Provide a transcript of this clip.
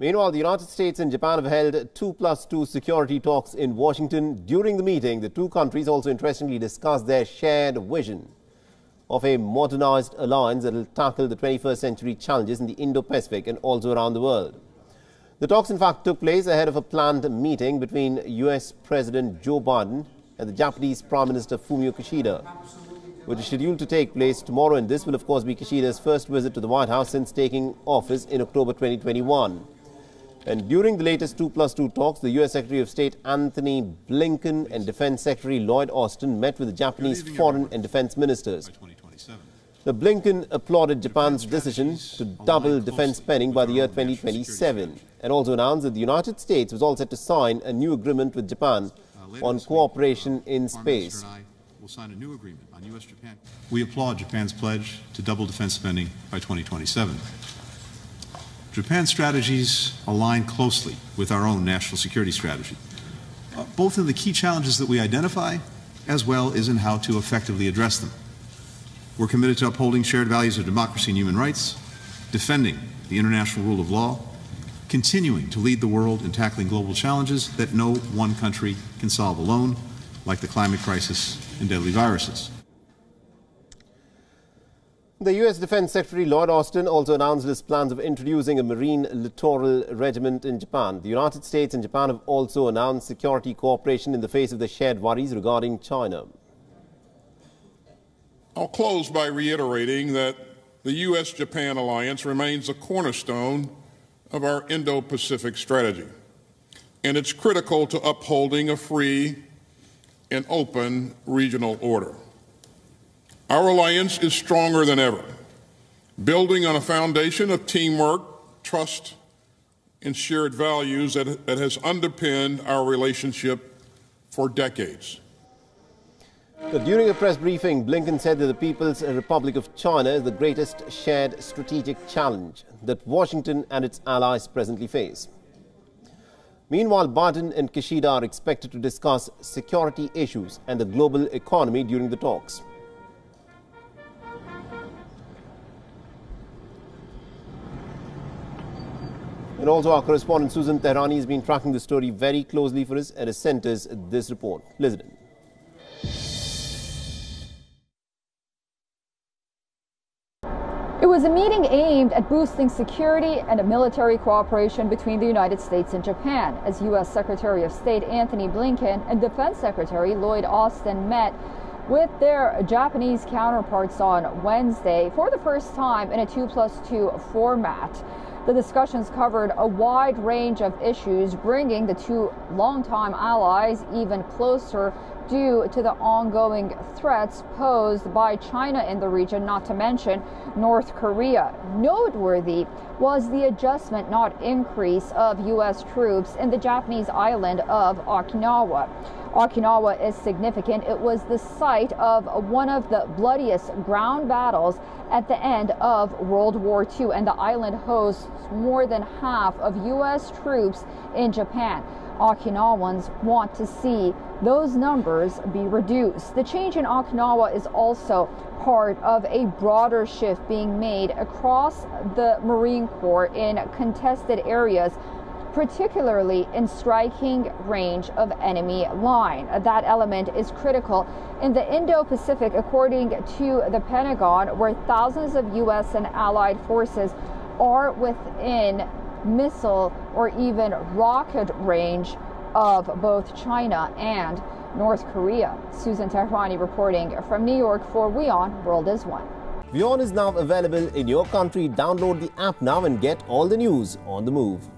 Meanwhile, the United States and Japan have held 2 plus 2 security talks in Washington. During the meeting, the two countries also interestingly discussed their shared vision of a modernized alliance that will tackle the 21st century challenges in the Indo-Pacific and also around the world. The talks, in fact, took place ahead of a planned meeting between U.S. President Joe Biden and the Japanese Prime Minister Fumio Kishida, which is scheduled to take place tomorrow. And this will, of course, be Kishida's first visit to the White House since taking office in October 2021. And during the latest 2 plus 2 talks, the U.S. Secretary of State Antony Blinken and Defense Secretary Lloyd Austin met with the Japanese foreign and defense ministers. The Blinken applauded Japan's decision to double defense spending by the year 2027 and also announced that the United States was all set to sign a new agreement with Japan uh, on cooperation uh, in space. We'll sign a new agreement on U.S.-Japan. We applaud Japan's pledge to double defense spending by 2027. Japan's strategies align closely with our own national security strategy, uh, both in the key challenges that we identify as well as in how to effectively address them. We're committed to upholding shared values of democracy and human rights, defending the international rule of law, continuing to lead the world in tackling global challenges that no one country can solve alone, like the climate crisis and deadly viruses. The U.S. Defense Secretary Lloyd Austin also announced his plans of introducing a Marine Littoral Regiment in Japan. The United States and Japan have also announced security cooperation in the face of the shared worries regarding China. I'll close by reiterating that the U.S. Japan alliance remains a cornerstone of our Indo Pacific strategy, and it's critical to upholding a free and open regional order. Our alliance is stronger than ever, building on a foundation of teamwork, trust, and shared values that, that has underpinned our relationship for decades. During a press briefing, Blinken said that the People's Republic of China is the greatest shared strategic challenge that Washington and its allies presently face. Meanwhile, Biden and Kishida are expected to discuss security issues and the global economy during the talks. And also our correspondent Susan Tehrani has been tracking the story very closely for us and has sent us this report. Listen. It was a meeting aimed at boosting security and military cooperation between the United States and Japan as U.S. Secretary of State Antony Blinken and Defense Secretary Lloyd Austin met with their Japanese counterparts on Wednesday for the first time in a 2 plus 2 format. The discussions covered a wide range of issues, bringing the two longtime allies even closer due to the ongoing threats posed by China in the region, not to mention North Korea. Noteworthy was the adjustment, not increase, of U.S. troops in the Japanese island of Okinawa. Okinawa is significant. It was the site of one of the bloodiest ground battles at the end of World War II, and the island hosts more than half of U.S. troops in Japan. Okinawans want to see those numbers be reduced. The change in Okinawa is also part of a broader shift being made across the Marine Corps in contested areas particularly in striking range of enemy line. That element is critical in the Indo-Pacific, according to the Pentagon, where thousands of U.S. and allied forces are within missile or even rocket range of both China and North Korea. Susan Tehrani reporting from New York for WION World is One. WION is now available in your country. Download the app now and get all the news on the move.